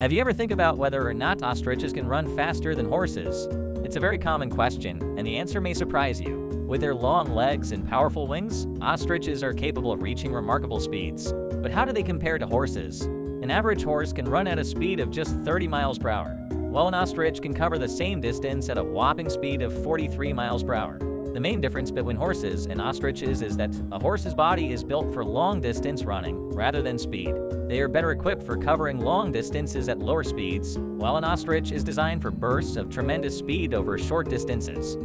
Have you ever think about whether or not ostriches can run faster than horses? It's a very common question, and the answer may surprise you. With their long legs and powerful wings, ostriches are capable of reaching remarkable speeds. But how do they compare to horses? An average horse can run at a speed of just 30 miles per hour, while an ostrich can cover the same distance at a whopping speed of 43 miles per hour. The main difference between horses and ostriches is that a horse's body is built for long-distance running rather than speed. They are better equipped for covering long distances at lower speeds, while an ostrich is designed for bursts of tremendous speed over short distances.